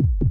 you